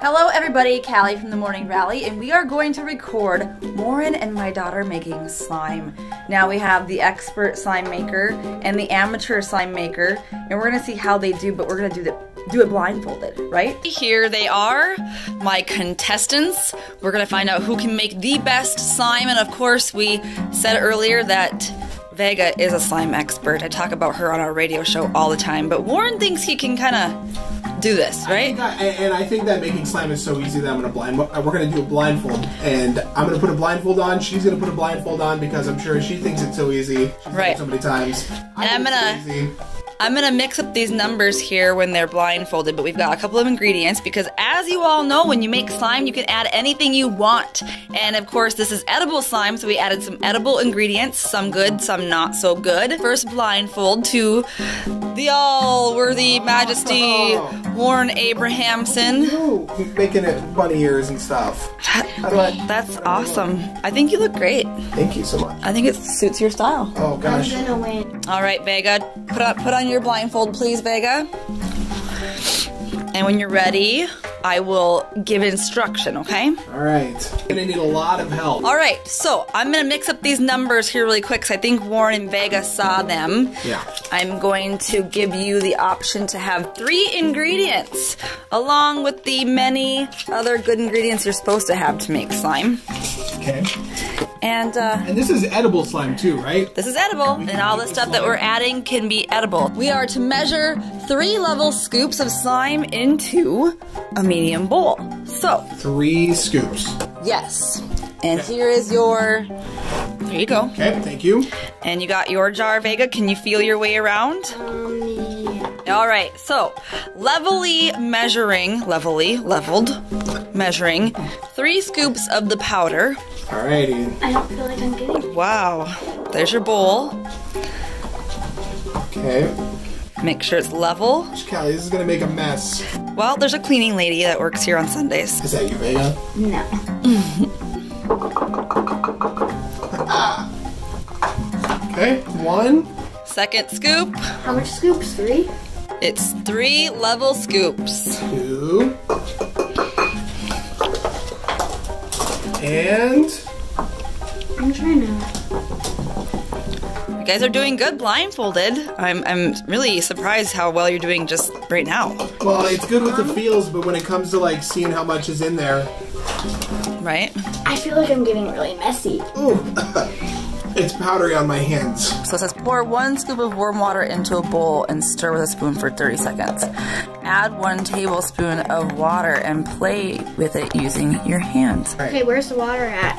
Hello, everybody. Kali from the Morning Rally, and we are going to record Warren and my daughter making slime. Now we have the expert slime maker and the amateur slime maker, and we're gonna see how they do, but we're gonna do the do it blindfolded, right? Here they are, my contestants. We're gonna find out who can make the best slime, and of course, we said earlier that Vega is a slime expert. I talk about her on our radio show all the time, but Warren thinks he can kind of do this, right? I, and I think that making slime is so easy that I'm gonna blind. Uh, we're gonna do a blindfold, and I'm gonna put a blindfold on. She's gonna put a blindfold on because I'm sure she thinks it's so easy. She's Right. so many times. I And I'm gonna-. I'm gonna mix up these numbers here when they're blindfolded, but we've got a couple of ingredients because as you all know, when you make slime, you can add anything you want. And of course, this is edible slime, so we added some edible ingredients, some good, some not so good. First blindfold to the all-worthy majesty Warren Abrahamson. Ooh, making it bunny ears and stuff. How do I? That's awesome. I think you look great. Thank you so much. I think it suits your style. Oh gosh. I'm gonna win. All right, Vega, put on put on your blindfold, please, Vega. And when you're ready, I will give instruction, okay? All right. Gonna need a lot of help. All right, so I'm gonna mix up these numbers here really quick because I think Warren and Vega saw them. Yeah. I'm going to give you the option to have three ingredients along with the many other good ingredients you're supposed to have to make slime. Okay. And uh, And this is edible slime too, right? This is edible, and all the stuff that we're adding can be edible. We are to measure three level scoops of slime into a medium bowl. So, Three scoops. yes. And here is your. There you go. Okay. Thank you. And you got your jar, Vega. Can you feel your way around? Um, yeah. All right, so levelly measuring, levelly, leveled, measuring three scoops of the powder. Alrighty. I don't feel like I'm getting. Wow. There's your bowl. Okay. Make sure it's level. Kali, this is gonna make a mess. Well, there's a cleaning lady that works here on Sundays. Is that you, Vega? No. Okay. One. Second scoop, How much scoops? Three? it's three level scoops. Two. And I'm trying to. You guys are doing good blindfolded. I'm, I'm really surprised how well you're doing just right now, well, it's good with the feels, but when it comes to like seeing how much is in there, right? I feel like I'm getting really messy. ooh, it's powdery on my hands. So it says pour one scoop of warm water into a bowl and stir with a spoon for 30 seconds. Add one tablespoon of water and play with it using your hands. Okay, where's the water at?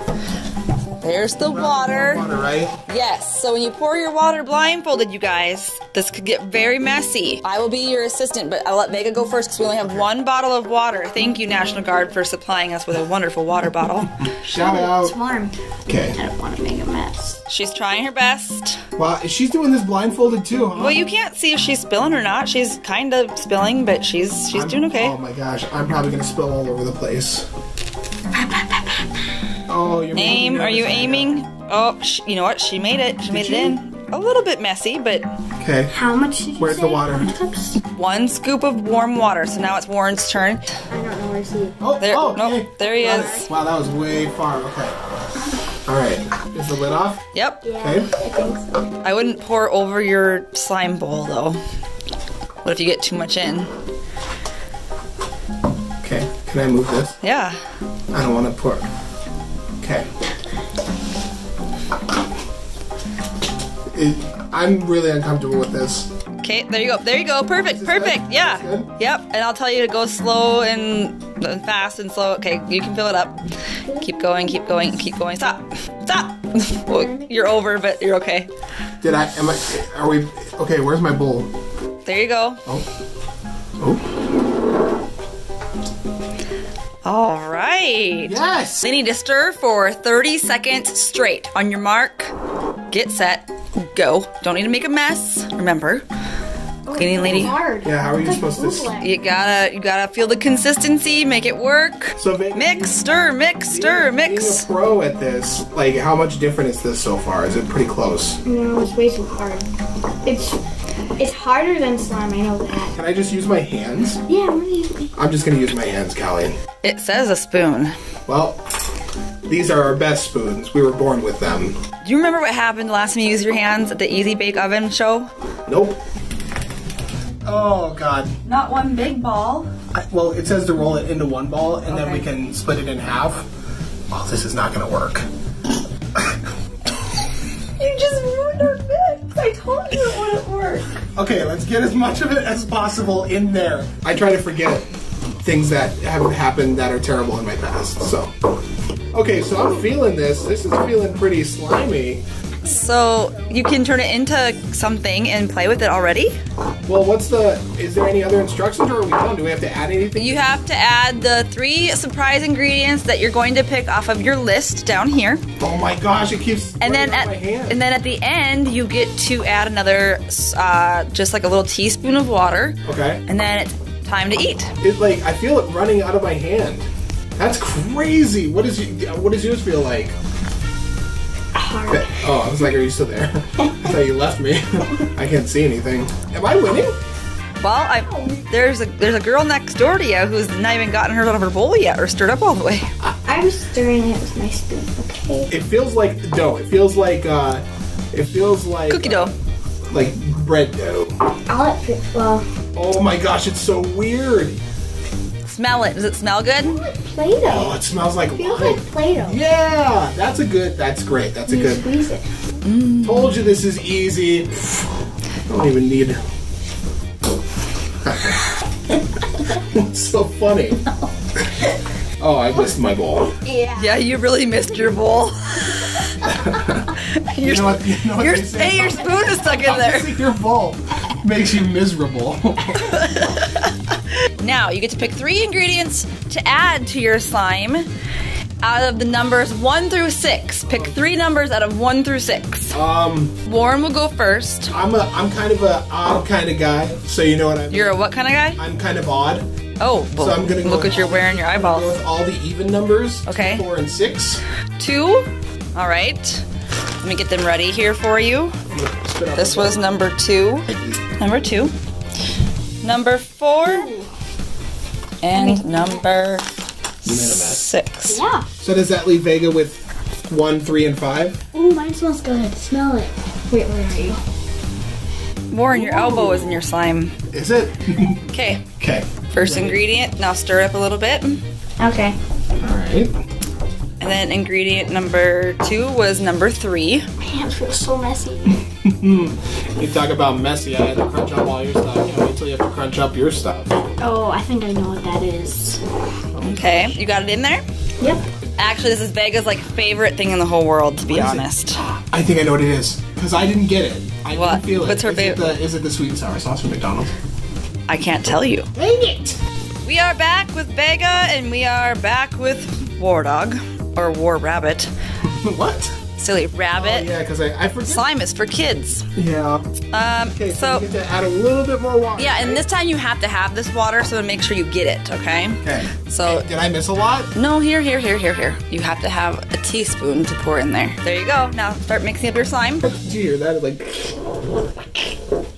There's the water. Water, right? Yes, so when you pour your water blindfolded, you guys, this could get very messy. I will be your assistant, but I'll let Vega go first because we only have one bottle of water. Thank you, National Guard, for supplying us with a wonderful water bottle. Shout It's out. warm. Okay. I don't want to make a mess. She's trying her best. Wow, she's doing this blindfolded too, huh? Well, you can't see if she's spilling or not. She's kind of spilling, but she's she's I'm- doing okay. Oh my gosh, I'm probably gonna spill all over the place. Oh, you're making Aim, are you aiming? Oh, sh- you know what? She made it. She made it in. A little bit messy, but Okay. How much did you Where's say? the water? How many cups? one scoop of warm water. So now it's Warren's turn. I don't know where to see. Oh, There- oh, nope, okay. there he Got is. it. Wow, that was way far. Okay. All right. Is the lid off? Yep. Yeah, Okay. I think so. I wouldn't pour over your slime bowl though. What if you get too much in? Okay. Can I move this? Yeah. I don't want to pour. Okay. It, I'm really uncomfortable with this. Okay, there you go. There you go. Perfect. Perfect. good? Yeah. Is this good? Yep. And I'll tell you to go slow and, and fast and slow. Okay, you can fill it up. Keep going, keep going, keep going. Stop. Stop. Well, you're over, but you're okay. Did I? Am I? Are we? Okay. Where's my bowl? There you go. Oh. Oh. All right. Yes. They need to stir for 30 seconds straight. On your mark, get set, go. Don't need to make a mess. Remember, Oh, cleaning lady. Hard. Yeah. How are you supposed like to? You gotta, you gotta feel the consistency. Make it work. So Mix, stir, mix, stir, mix. Being a pro at this, like, how much different is this so far? Is it pretty close? No, it's way too hard. It's It's harder than slime, I know that. Can I just use my hands? Yeah, I'm gonna use. I'm just gonna use my hands, Kali. It says a spoon. Well, these are our best spoons. We were born with them. Do you remember what happened last time you used your hands at the Easy Bake Oven show? Nope. Oh God. Not one big ball. I, well, it says to roll it into one ball, and then we can split it in half. Oh, this is not gonna work. You just ruined our mix. I told you it wouldn't work. Okay, let's get as much of it as possible in there. I try to forget things that have happened that are terrible in my past. So, okay, so I'm feeling this. This is feeling pretty slimy. So you can turn it into something and play with it already? Well, what's the? Is there any other instructions, or are we done? Do we have to add anything? You have to add the three surprise ingredients that you're going to pick off of your list down here. Oh my gosh, it keeps. And then at my hand. and then at the end you get to add another uh, just like a little teaspoon of water. okay, And then it's time to eat. it like I feel it running out of my hand. That's crazy. What does you? What does yours feel like? Hard. Oh, I was like, are you still there? I thought you left me. I can't see anything. Am I winning? Well, I, there's a there's a girl next door to you who's not even gotten hers out of her bowl yet or stirred up all the way. I'm stirring it with my spoon, okay? It feels like dough. It feels like uh, it feels like Cookie dough. like bread dough. I'll let fit, well, Oh my gosh, it's so weird. Smell it. Does it smell good? Play Doh. Oh, it smells like Feels like. Play Doh. Yeah, that's a good. That's great. That's a good. squeeze it. Mm. Told you this is easy. I don't even need. It's so funny. Oh, I missed my bowl. Yeah. Yeah, you really missed your bowl. your, You know what? You know what your, they say hey, your spoon is stuck in there. Your bowl makes you miserable. Now you get to pick three ingredients to add to your slime out of the numbers one through six. Pick three numbers out of one through six. um, Warren will go first. I'm a I'm kind of a odd kind of guy, so you know what I mean. You're a what kind of guy? I'm kind of odd. Oh, well, So I'm gonna go look what you're wearing your I'm eyeballs. Go with all the even numbers. Okay. Four and six. Two. All right. Let me get them ready here for you. This was number two. Number two. Number four. And number six. Yeah. So does that leave Vega with one, three, and five? Ooh, mine smells good. Smell it. Wait, where are you? Warren, your elbow is in your slime. Is it? Okay. okay. First ingredient. Now stir it up a little bit. Okay. All right. And then ingredient number two was number three. My hands feel so messy. You talk about messy. I had to crunch up all your stuff. Can't wait till you have to crunch up your stuff. Oh, I think I know what that is. Okay. You got it in there? Yep. Actually, this is Vega's like favorite thing in the whole world, to be What is it? honest. I think I know what it is because I didn't get it. I What? didn't feel it. What's her Is it favorite? the- Is it the sweet and sour sauce from McDonald's? I can't tell you. Dang it! We are back with Vega, and we are back with War Dog or War Rabbit. what? Silly rabbit. Oh, yeah, because I, I forget. Slime is for kids. Yeah. Um, Okay, so, so you get to add a little bit more water. yeah, and this time you have to have this water, so make sure you get it. Okay. Okay. So Did I miss a lot? no, here, here, here, here, here. You have to have a teaspoon to pour in there. There you go. Now start mixing up your slime. Did you hear that? Like,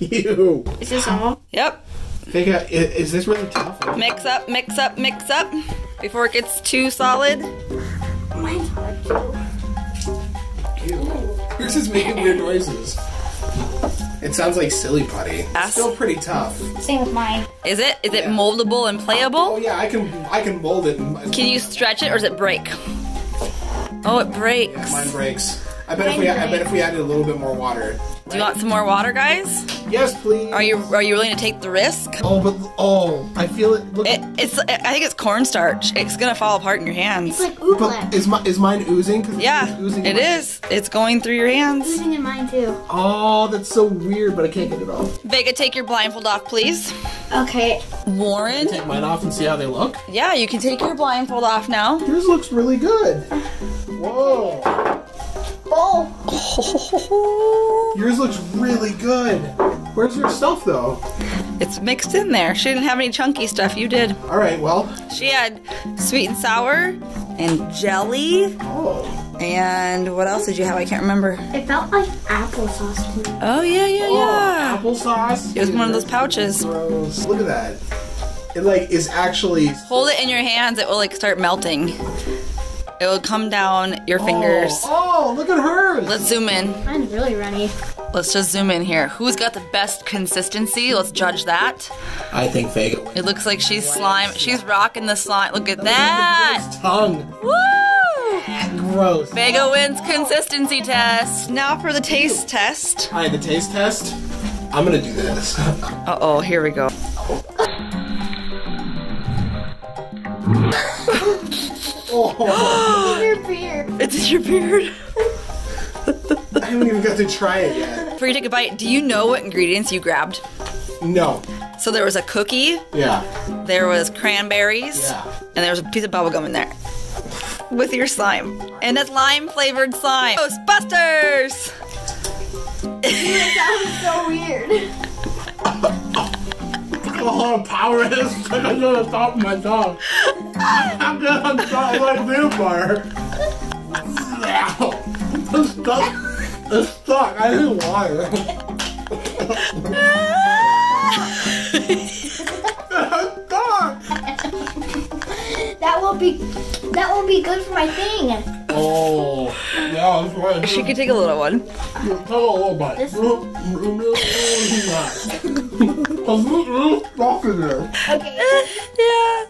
ew. Is this all? Yep. Vega, i- is this really tough? Mix up, mix up, mix up before it gets too solid. Mine's hard too. Ew. Yours is making weird noises. It sounds like silly putty. Yes. It's still pretty tough. Same with mine. Is it? Is it moldable and playable? Oh yeah, I can I can mold it. Can you stretch it or does it break? Oh, it breaks. Yeah, mine breaks. I bet if we I bet if we added a little bit more water. Do you want some more water, guys? Yes, please. Are you are you willing to take the risk? Oh, but oh, I feel it. Look, It, it's I think it's cornstarch. It's gonna fall apart in your hands. It's like but oobleck. is my is mine oozing? Yeah, it's oozing it my- is. It's going through your hands. Oozing in mine too. Oh, that's so weird, but I can't get it off. Vega, take your blindfold off, please. Okay. Warren. Take mine off and see how they look. Yeah, you can take your blindfold off now. Yours looks really good. Uh. Whoa. Oh. Yours looks really good. Where's your stuff though? It's mixed in there. She didn't have any chunky stuff. You did. All right, well. She had sweet and sour and jelly Oh. And what else did you have? I can't remember. It felt like applesauce to me. Oh yeah, yeah, oh, yeah. Applesauce. It was one of those pouches. Gross. Look at that. It like is actually. Hold it in your hands. It will like start melting. It will come down your fingers. Oh, oh, look at hers. Let's zoom in. Mine's really runny. Let's just zoom in here. Who's got the best consistency? Let's judge that. I think Vega. It looks like she's slime. She's rocking the slime. Look at that. Tongue. Woo! Gross. Vega wins consistency test. Now for the taste test. All right, the taste test. I'm gonna do this. Uh oh, here we go. oh, Your beard. It's in your beard. I haven't even got to try it yet. Before you take a bite, do you know what ingredients you grabbed? No. So there was a cookie, Yeah. there was cranberries, Yeah. and there was a piece of bubblegum in there. With your slime. And it's lime flavored slime. Ghostbusters! That was so weird. Oh, power is stuck on the top of my tongue. I'm gonna stop like vampire. It's stuck. It's stuck. I didn't want it. It's. That will be that will be good for my thing. Oh, yeah, that's right. She could take a little one. Tell a little bit. This- It's really stuck in there. Okay. Yeah.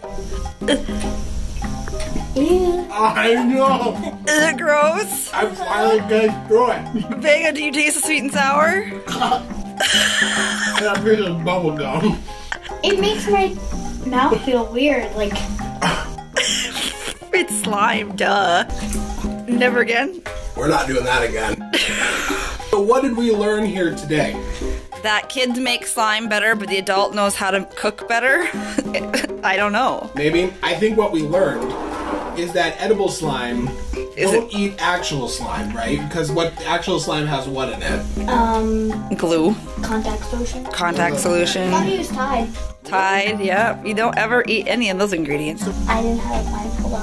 Ew. I know. Is it gross? I'm finally getting through it. Vega, do you taste the sweet and sour? And I piece of bubble gum. It makes my mouth feel weird. Like It's slime, duh. Never again. We're not doing that again. so what did we learn here today? That kids make slime better, but the adult knows how to cook better? I don't know. Maybe I think what we learned is that edible slime Is don't eat actual slime, right? Because what actual slime has what in it? um Glue, contact solution. contact I thought solution, he was tied. Tide, yep. You don't ever eat any of those ingredients. I didn't have a blindfold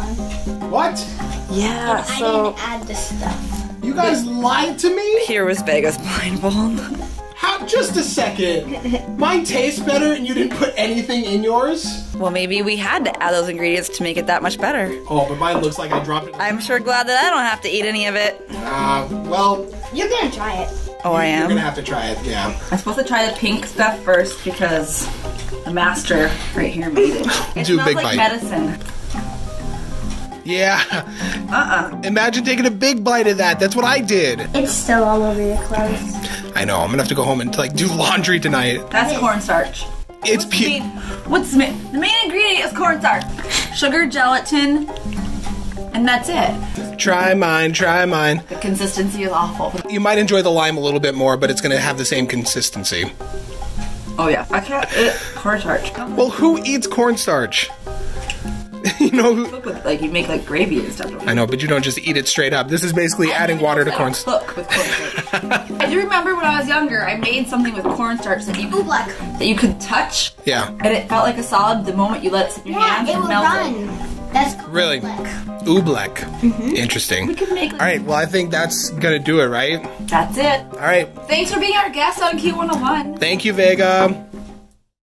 on. What? Yeah, I so didn't add the stuff. You guys lied to me? here was Vega's blindfold. How? Just a second. Mine tastes better, and you didn't put anything in yours. Well, maybe we had to add those ingredients to make it that much better. Oh, but mine looks like I dropped it. I'm sure glad that I don't have to eat any of it. Uh, well, You're gonna try it. Oh, I am? you're am. gonna have to try it. Yeah. I'm supposed to try the pink stuff first because the master right here made it. It Do a smells big like bite. medicine. Yeah. Uh-uh. Imagine taking a big bite of that. That's what I did. It's still all over your clothes. I know. I'm gonna have to go home and like do laundry tonight. That's cornstarch. It's What's the main, what's the main, the main ingredient is cornstarch. Sugar, gelatin, and that's it. Try mine. Try mine. The consistency is awful. You might enjoy the lime a little bit more, but it's gonna have the same consistency. Oh yeah, I can't eat cornstarch. Well, who eats cornstarch? You know? Cook with like you make like gravy and stuff. I know, but you don't just eat it straight up. This is basically adding water to corn. Cook with cornstarch. I do remember when I was younger, I made something with cornstarch that you Oobleck. that you could touch, Yeah. and it felt like a solid the moment you let it sit in your Yeah, hands it and will melt run. That's called Really? Oobleck. Oobleck. Mm-hmm. Interesting. We could make. All right. Well, I think that's gonna do it, right? That's it. All right. Thanks for being our guest on Q101. Thank you, Vega.